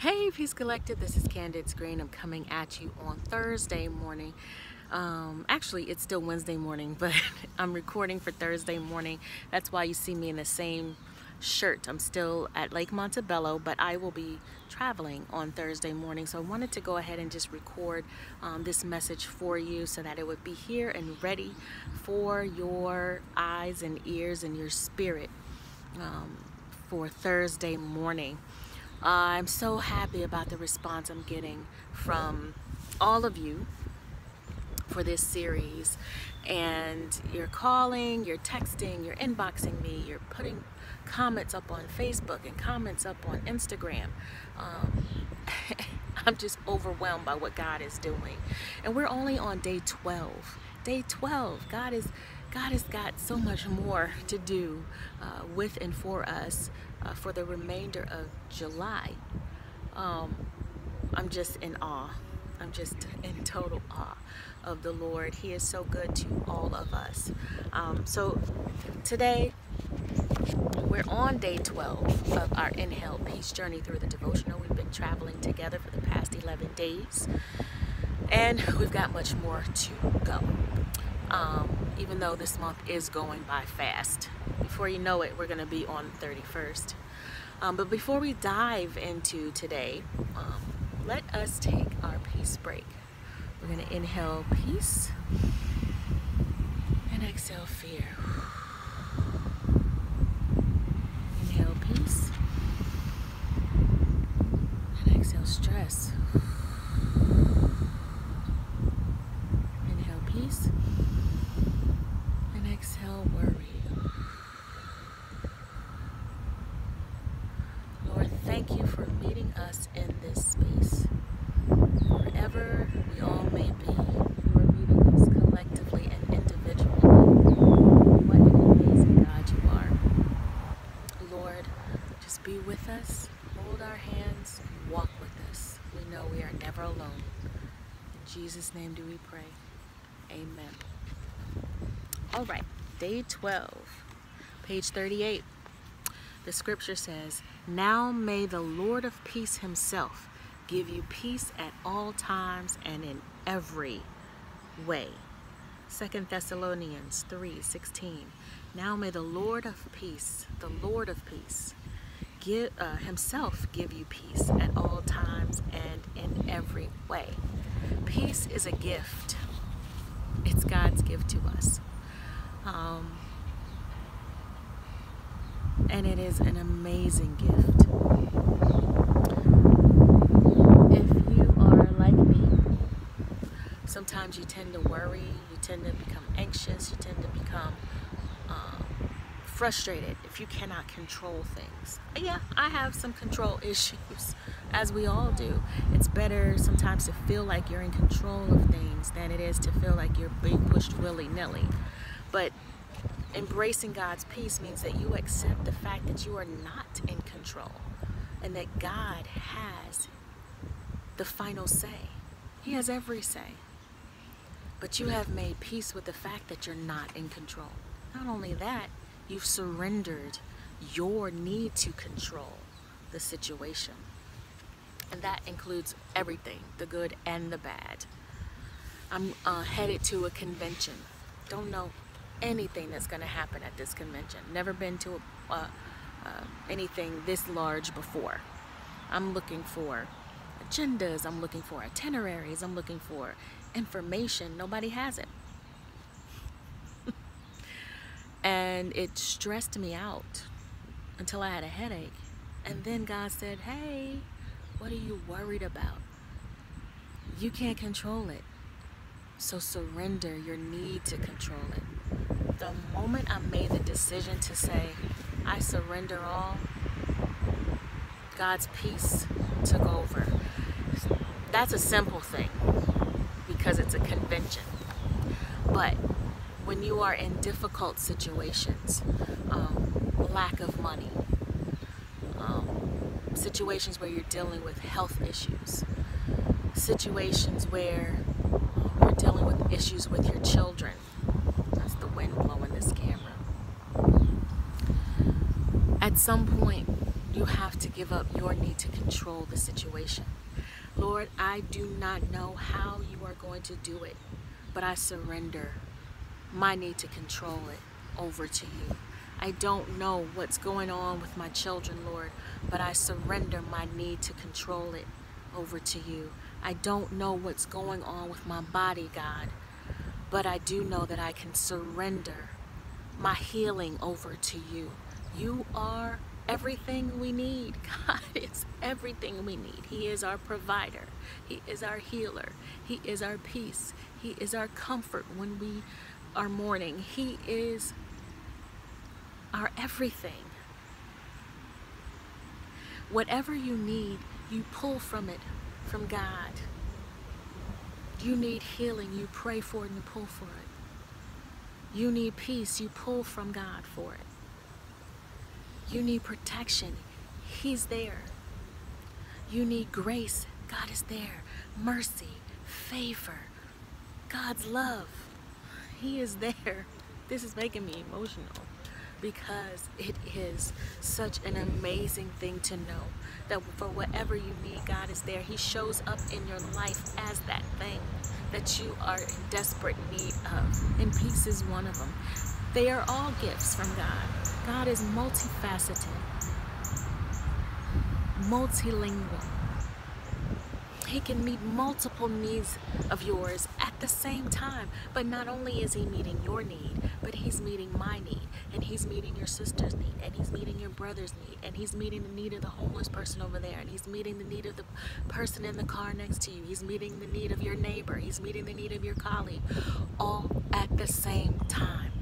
Hey, Peace Collective, this is Candace Green. I'm coming at you on Thursday morning. Um, actually, it's still Wednesday morning, but I'm recording for Thursday morning. That's why you see me in the same shirt. I'm still at Lake Montebello, but I will be traveling on Thursday morning. So I wanted to go ahead and just record um, this message for you so that it would be here and ready for your eyes and ears and your spirit um, for Thursday morning. I'm so happy about the response I'm getting from all of you for this series. And you're calling, you're texting, you're inboxing me, you're putting comments up on Facebook and comments up on Instagram. Um, I'm just overwhelmed by what God is doing. And we're only on day 12. Day 12. God is God has got so much more to do uh, with and for us uh, for the remainder of July. Um, I'm just in awe. I'm just in total awe of the Lord. He is so good to all of us. Um, so today, we're on day 12 of our Inhale Peace journey through the devotional. We've been traveling together for the past 11 days, and we've got much more to go um, even though this month is going by fast. Before you know it, we're going to be on the 31st. Um, but before we dive into today, um, let us take our peace break. We're going to inhale peace and exhale fear. Inhale peace and exhale stress. Inhale peace exhale worry. Lord, thank you for meeting us in this space. Wherever we all may be, you are meeting us collectively and individually. What an amazing God you are. Lord, just be with us, hold our hands, walk with us. We know we are never alone. In Jesus' name do we pray. Amen. All right, day 12, page 38. The scripture says, Now may the Lord of peace himself give you peace at all times and in every way. Second Thessalonians 3 16. Now may the Lord of peace, the Lord of peace, give, uh, himself give you peace at all times and in every way. Peace is a gift, it's God's gift to us. Um, and it is an amazing gift. If you are like me, sometimes you tend to worry, you tend to become anxious, you tend to become um, frustrated if you cannot control things. Yeah, I have some control issues, as we all do. It's better sometimes to feel like you're in control of things than it is to feel like you're being pushed willy-nilly. But embracing God's peace means that you accept the fact that you are not in control and that God has the final say. He has every say. But you have made peace with the fact that you're not in control. Not only that, you've surrendered your need to control the situation. And that includes everything, the good and the bad. I'm uh, headed to a convention. Don't know anything that's going to happen at this convention. Never been to a, uh, uh, anything this large before. I'm looking for agendas, I'm looking for itineraries, I'm looking for information. Nobody has it. And it stressed me out until I had a headache. And mm-hmm. then God said, hey, what are you worried about? You can't control it. So surrender your need to control it the moment I made the decision to say, I surrender all, God's peace took over. That's a simple thing because it's a convention. But when you are in difficult situations, um, lack of money, um, situations where you're dealing with health issues, situations where you're dealing with issues with your children, That's the wind blowing this camera. At some point, you have to give up your need to control the situation. Lord, I do not know how you are going to do it, but I surrender my need to control it over to you. I don't know what's going on with my children, Lord, but I surrender my need to control it over to you. I don't know what's going on with my body, God, but I do know that I can surrender my healing over to you. You are everything we need. God is everything we need. He is our provider. He is our healer. He is our peace. He is our comfort when we are mourning. He is our everything. Whatever you need, you pull from it from God. You need healing, you pray for it and you pull for it. You need peace, you pull from God for it. You need protection, He's there. You need grace, God is there. Mercy, favor, God's love, He is there. This is making me emotional because it is such an amazing thing to know that for whatever you need, God is there. He shows up in your life as that thing that you are in desperate need of. And peace is one of them. They are all gifts from God. God is multifaceted, multilingual. He can meet multiple needs of yours the same time. But not only is he meeting your need, but he's meeting my need, and he's meeting your sister's need, and he's meeting your brother's need, and he's meeting the need of the homeless person over there, and he's meeting the need of the person in the car next to you. He's meeting the need of your neighbor. He's meeting the need of your colleague, all at the same time.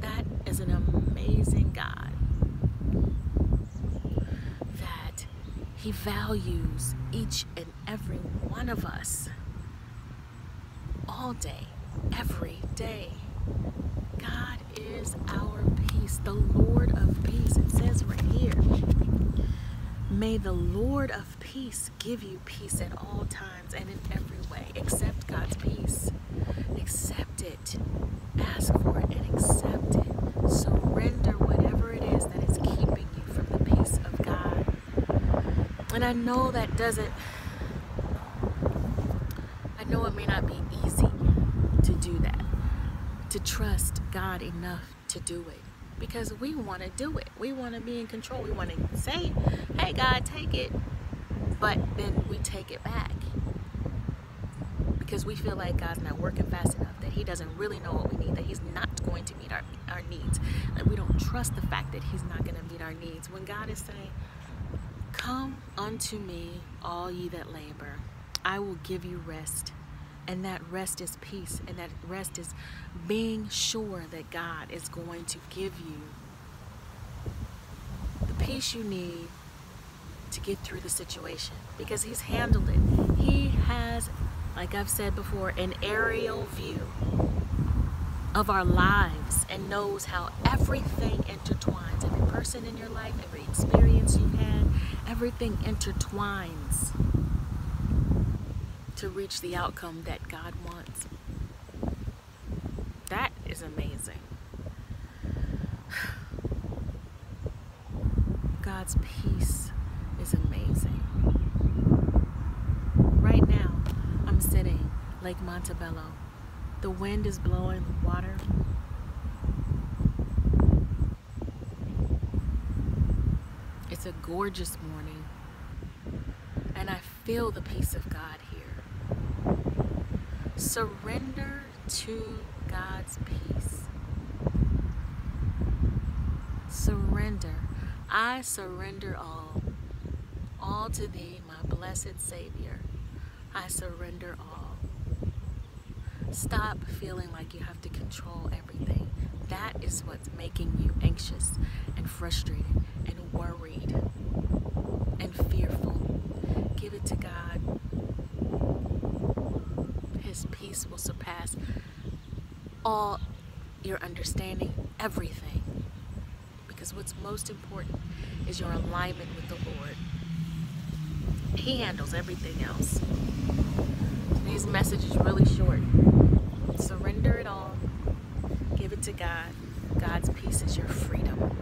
That is an amazing God. That He values each and every one of us all day, every day. God is our peace, the Lord of peace. It says right here, May the Lord of peace give you peace at all times and in every way. Accept God's peace. Accept it. Ask for it and accept it. Surrender whatever it is that is keeping you from the peace of God. And I know that doesn't, I know it may not be easy to do that, to trust God enough to do it. Because we want to do it. We want to be in control. We want to say, hey, God, take it. But then we take it back. Because we feel like God's not working fast enough, that He doesn't really know what we need, that He's not going to meet our, our needs. Like we don't trust the fact that He's not going to meet our needs. When God is saying, Come unto me, all ye that labor. I will give you rest. And that rest is peace. And that rest is being sure that God is going to give you the peace you need to get through the situation because He's handled it. He has, like I've said before, an aerial view of our lives and knows how everything intertwines. Every person in your life, every experience you've had, everything intertwines to reach the outcome that God wants. That is amazing. God's peace is amazing. Right now, I'm sitting Lake Montebello. The wind is blowing the water. It's a gorgeous morning, and I feel the peace of God. Surrender to God's peace. Surrender. I surrender all. All to thee, my blessed Savior. I surrender all. Stop feeling like you have to control everything. That is what's making you anxious and frustrated and worried and fearful. Give it to God. His peace will surpass all your understanding, everything. Because what's most important is your alignment with the Lord. He handles everything else. Today's message is really short. Surrender it all. Give it to God. God's peace is your freedom.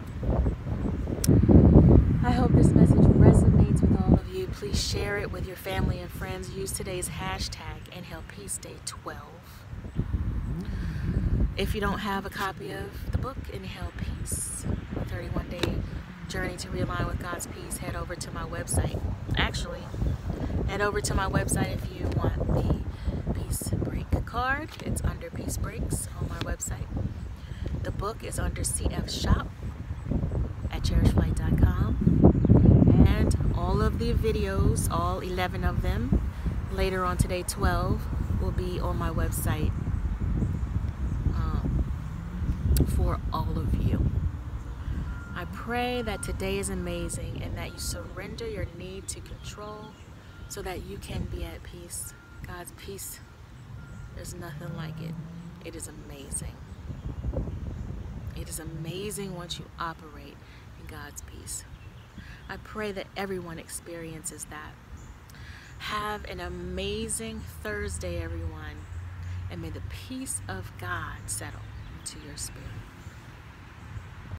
I hope this this message resonates with all of you, please share it with your family and friends. Use today's hashtag Inhale Peace Day 12. If you don't have a copy of the book, Inhale Peace, 31 day journey to realign with God's peace, head over to my website. Actually, head over to my website if you want the Peace Break card. It's under Peace Breaks on my website. The book is under CF Shop at cherishedflight.com. And all of the videos, all 11 of them, later on today, 12, will be on my website for all of you. I pray that today is amazing and that you surrender your need to control so that you can be at peace. God's peace, there's nothing like it. It is amazing. It is amazing once you operate in God's peace. I pray that everyone experiences that. Have an amazing Thursday, everyone, and may the peace of God settle into your spirit.